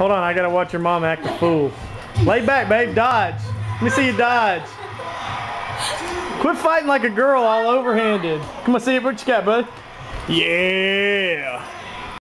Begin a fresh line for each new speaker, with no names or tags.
Hold on, I gotta watch your mom act a fool. Lay back, babe. Dodge. Let me see you dodge. Quit fighting like a girl all overhanded. Come on, see. What you got, bud? Yeah.